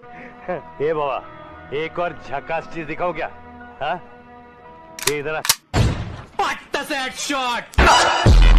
ए बाबा एक और झकास चीज़ दिखाओ क्या? हाँ? इधर आ। से हेडशॉट